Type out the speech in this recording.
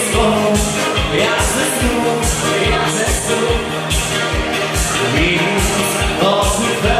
Jasny snów, jasny snów Minus nocy